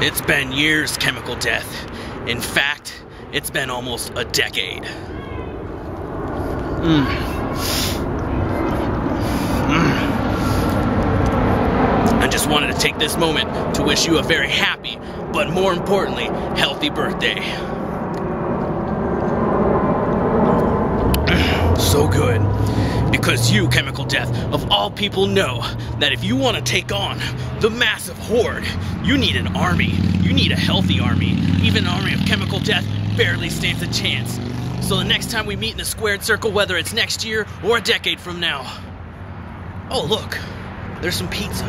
It's been years, Khemical Death. In fact, it's been almost a decade. Mm. Mm. I just wanted to take this moment to wish you a very happy, but more importantly, healthy birthday. So good. Because you, Khemical Death, of all people know that if you want to take on the massive horde, you need an army. You need a healthy army. Even an army of Khemical Death barely stands a chance. So the next time we meet in the squared circle, whether it's next year or a decade from now. Oh, look, there's some pizza.